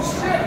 Oh shit!